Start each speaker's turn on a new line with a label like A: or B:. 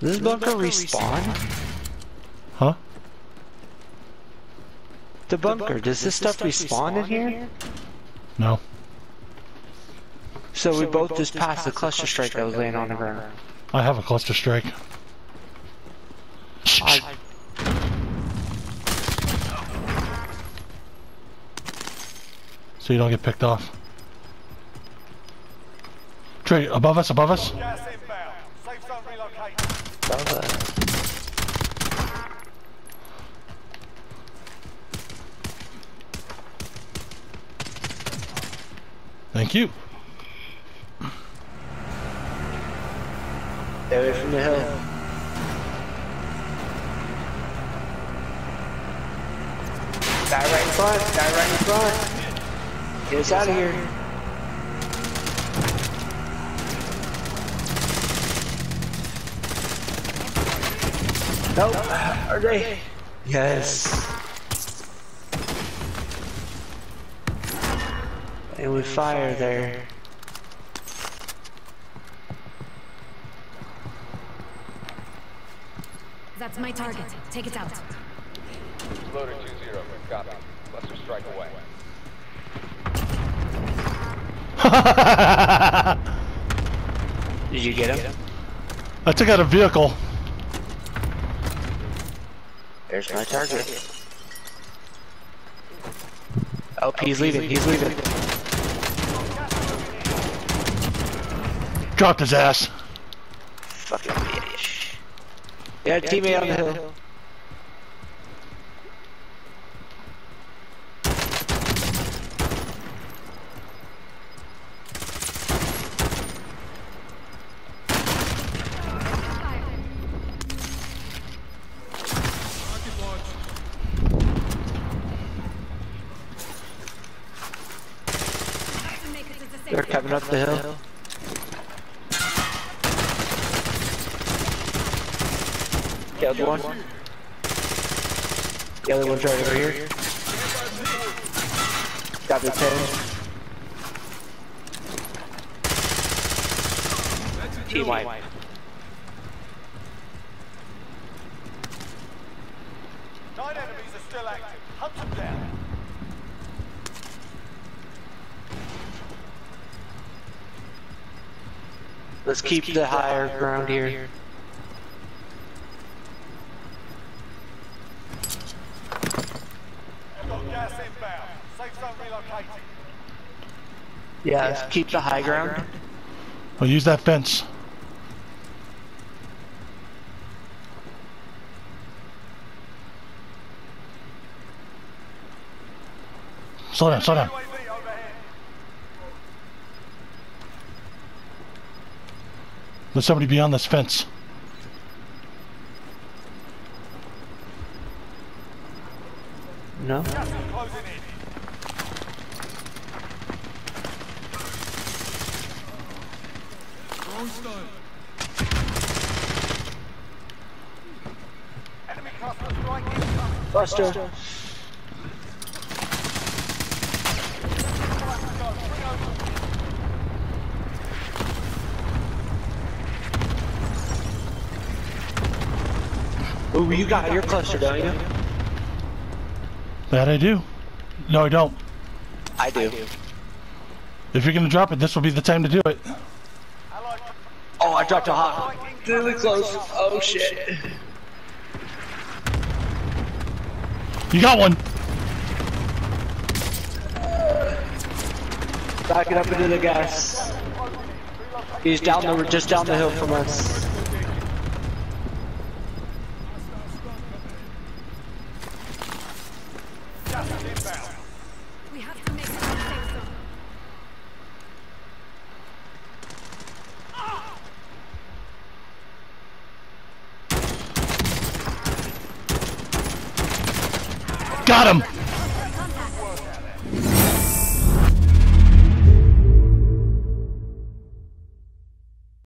A: Does this bunker respawn?
B: Huh?
A: The bunker, does this stuff respawn in here?
B: No.
A: So we both just passed the cluster strike that was laying on the ground.
B: I have a cluster strike. Shh, shh.
A: I,
B: So you don't get picked off. Trey, above us, above us.
C: Relocated.
A: uh,
B: Thank you.
A: stay away from the hill. Guy right in front, guy right in front. Get us out of here. Nope. Are they? Yes. And we fire there.
D: That's my target. Take it out.
E: Loader 2-0, copy. Cluster strike away.
A: Did you get him?
B: I took out a vehicle.
A: There's my target. Oh, oh, he's leaving, he's leaving.
B: Dropped his ass.
A: Fucking bitch. Yeah, teammate on the hill. They're coming up the hill. Killed one. The other one's right over here. Got the 10. Team wipe.
C: Nine enemies are still active. Hunt them down.
A: Let's keep the higher ground here.
C: We've got gas. Safe zone relocated.
A: Yeah, let's keep the high ground.
B: I'll use that fence. Slow down, slow down. Let somebody be on this fence.
A: No?
C: Gas is closing in. Enemy cluster strike incoming.
A: Buster. Ooh, you got your cluster, don't you?
B: That I do. No, I don't.
A: I do.
B: If you're gonna drop it, this will be the time to do it.
A: Oh, I dropped a hot. Really close. Oh shit.
B: You got one.
A: Backing up into the gas. He's down the just down the hill from us.
C: gas is inbound.
D: We have to make it a safe zone.
B: Got him.